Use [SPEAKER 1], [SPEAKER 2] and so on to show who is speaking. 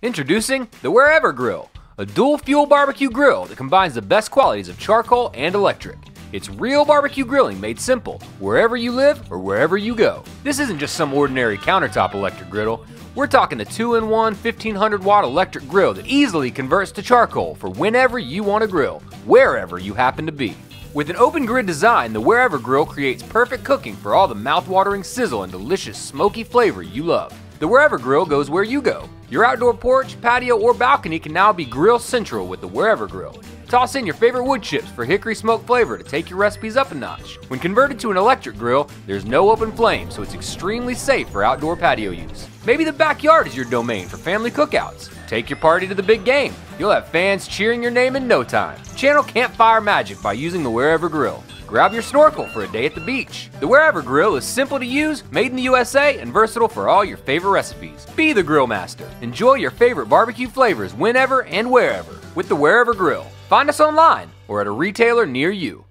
[SPEAKER 1] Introducing the Wherever Grill, a dual fuel barbecue grill that combines the best qualities of charcoal and electric. It's real barbecue grilling made simple, wherever you live or wherever you go. This isn't just some ordinary countertop electric griddle. We're talking the 2-in-1 1500 watt electric grill that easily converts to charcoal for whenever you want to grill, wherever you happen to be. With an open grid design, the Wherever Grill creates perfect cooking for all the mouth-watering sizzle and delicious smoky flavor you love. The Wherever Grill goes where you go. Your outdoor porch, patio, or balcony can now be grill central with the Wherever Grill. Toss in your favorite wood chips for hickory smoke flavor to take your recipes up a notch. When converted to an electric grill, there's no open flame, so it's extremely safe for outdoor patio use. Maybe the backyard is your domain for family cookouts. Take your party to the big game. You'll have fans cheering your name in no time. Channel campfire magic by using the Wherever Grill. Grab your snorkel for a day at the beach. The Wherever Grill is simple to use, made in the USA, and versatile for all your favorite recipes. Be the grill master. Enjoy your favorite barbecue flavors whenever and wherever with the Wherever Grill. Find us online or at a retailer near you.